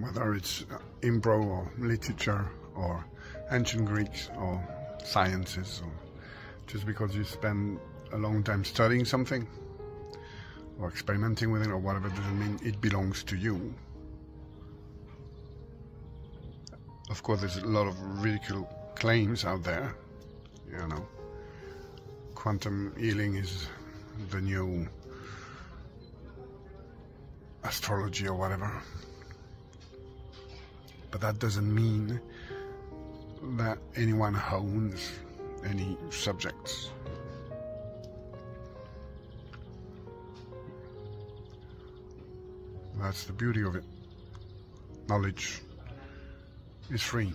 whether it's uh, improv or literature or ancient Greeks or sciences or just because you spend a long time studying something or experimenting with it or whatever doesn't mean it belongs to you. Of course, there's a lot of ridicule claims out there, you know. Quantum healing is the new astrology or whatever. But that doesn't mean that anyone owns any subjects. That's the beauty of it. Knowledge is free.